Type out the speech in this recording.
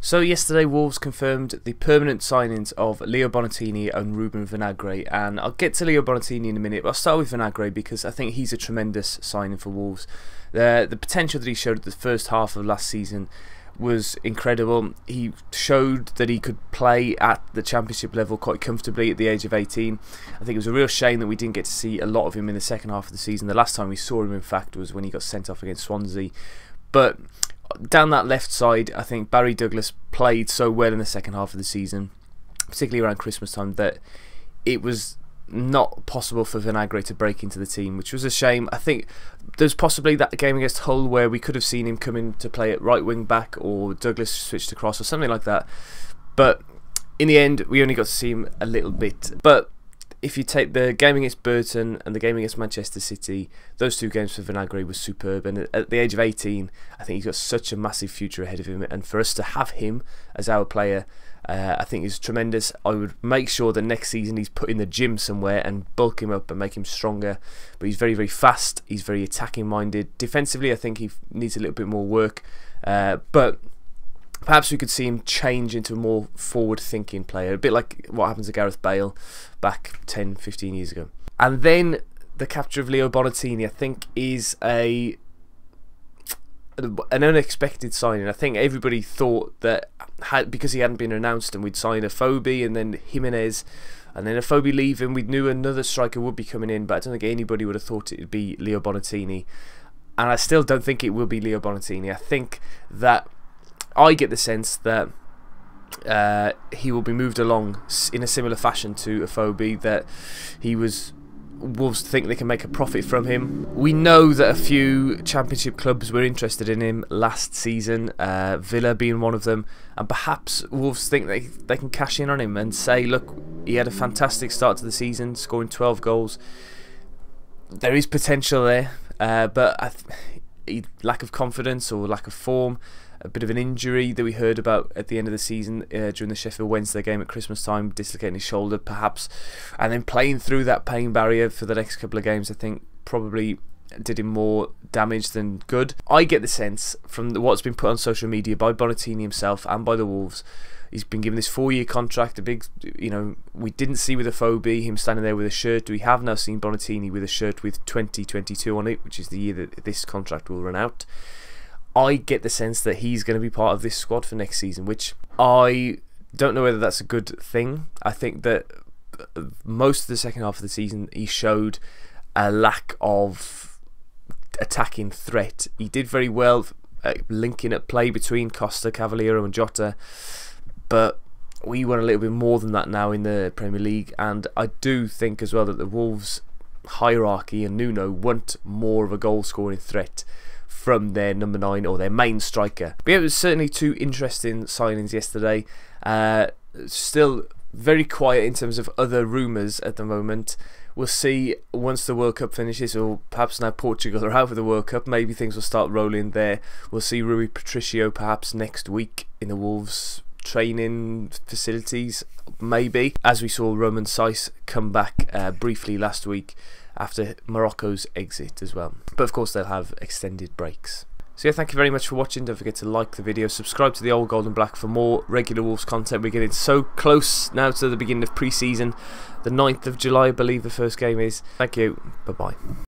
So yesterday Wolves confirmed the permanent signings of Leo Bonatini and Ruben Vinagre and I'll get to Leo Bonatini in a minute but I'll start with Vinagre because I think he's a tremendous signing for Wolves. The, the potential that he showed at the first half of last season was incredible. He showed that he could play at the championship level quite comfortably at the age of 18. I think it was a real shame that we didn't get to see a lot of him in the second half of the season. The last time we saw him in fact was when he got sent off against Swansea. But down that left side, I think Barry Douglas played so well in the second half of the season, particularly around Christmas time, that it was not possible for Vinagre to break into the team, which was a shame. I think there's possibly that game against Hull where we could have seen him come in to play at right wing back or Douglas switched across or something like that. But in the end, we only got to see him a little bit. But if you take the game against Burton and the game against Manchester City, those two games for Vinagre was superb. And at the age of 18, I think he's got such a massive future ahead of him. And for us to have him as our player, uh, I think is tremendous. I would make sure that next season he's put in the gym somewhere and bulk him up and make him stronger. But he's very, very fast. He's very attacking minded. Defensively, I think he needs a little bit more work. Uh, but perhaps we could see him change into a more forward thinking player, a bit like what happened to Gareth Bale back 10, 15 years ago. And then the capture of Leo Bonatini, I think, is a an unexpected signing. I think everybody thought that had, because he hadn't been announced and we'd signed Afobe and then Jimenez and then Afobe leaving, we knew another striker would be coming in, but I don't think anybody would have thought it would be Leo Bonatini. And I still don't think it will be Leo Bonatini. I think that I get the sense that uh, he will be moved along in a similar fashion to Afobe, that he was Wolves think they can make a profit from him. We know that a few championship clubs were interested in him last season, uh, Villa being one of them, and perhaps Wolves think they, they can cash in on him and say, look, he had a fantastic start to the season, scoring 12 goals. There is potential there, uh, but lack of confidence or lack of form a bit of an injury that we heard about at the end of the season uh, during the Sheffield Wednesday game at Christmas time, dislocating his shoulder perhaps, and then playing through that pain barrier for the next couple of games, I think probably did him more damage than good. I get the sense from what's been put on social media by Bonatini himself and by the Wolves. He's been given this four-year contract. A big, you know, we didn't see with Afobe him standing there with a shirt. We have now seen Bonatini with a shirt with 2022 on it, which is the year that this contract will run out. I get the sense that he's going to be part of this squad for next season, which I don't know whether that's a good thing. I think that uh, most of the second half of the season he showed a lack of attacking threat. He did very well linking up play between Costa, Cavaleiro, and Jota, but we want a little bit more than that now in the Premier League. And I do think as well that the Wolves hierarchy and Nuno want more of a goal scoring threat from their number nine or their main striker. But yeah, it was certainly two interesting signings yesterday. Uh, still very quiet in terms of other rumours at the moment. We'll see once the World Cup finishes, or perhaps now Portugal are out of the World Cup, maybe things will start rolling there. We'll see Rui Patricio perhaps next week in the Wolves training facilities, maybe. As we saw Romain Saïss come back uh, briefly last week after Morocco's exit as well. But of course, they'll have extended breaks. So yeah, thank you very much for watching. Don't forget to like the video, subscribe to the Old Gold and Black for more regular Wolves content. We're getting so close now to the beginning of pre-season. The 9th of July, I believe the first game is. Thank you. Bye-bye.